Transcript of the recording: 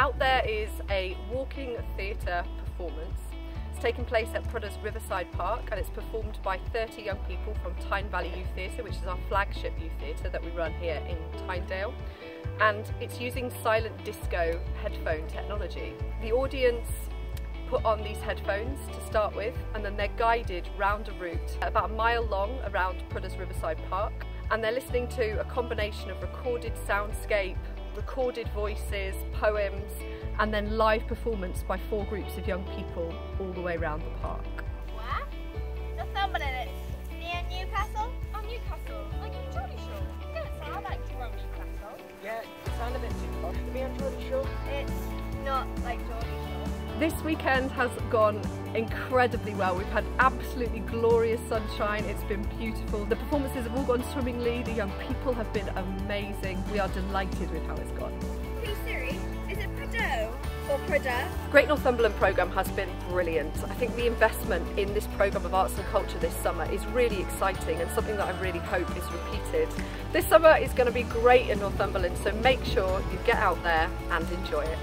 Out There is a walking theatre performance. It's taking place at Prudhoe Riverside Park and it's performed by 30 young people from Tyne Valley Youth Theatre, which is our flagship youth theatre that we run here in Tynedale. And it's using silent disco headphone technology. The audience put on these headphones to start with and then they're guided round a route about a mile long around Prudhoe Riverside Park and they're listening to a combination of recorded soundscape, recorded voices, poems and then live performance by four groups of young people all the way around the park. Where? Northumberland, near Newcastle. Oh, Newcastle, like in Geordie Shore. It doesn't sound like Newcastle. Yeah, you sound a bit too posh to be on Geordie Shore. It's not like Geordie Shore. This weekend has gone incredibly well. We've had absolutely glorious sunshine. It's been beautiful. The performances have all gone swimmingly. The young people have been amazing. We are delighted with how it's gone. Hey Siri, is it Prudhoe or Prudhoe? Great Northumberland programme has been brilliant. I think the investment in this programme of arts and culture this summer is really exciting and something that I really hope is repeated. This summer is going to be great in Northumberland so make sure you get out there and enjoy it.